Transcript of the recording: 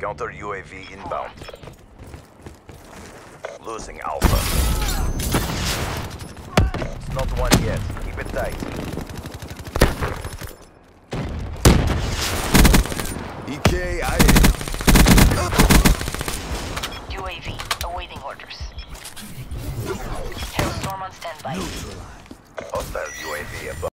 Counter UAV inbound. Losing Alpha. It's not won yet. Keep it tight. EK, I UAV awaiting orders. Hellstorm on standby. Hostile UAV above.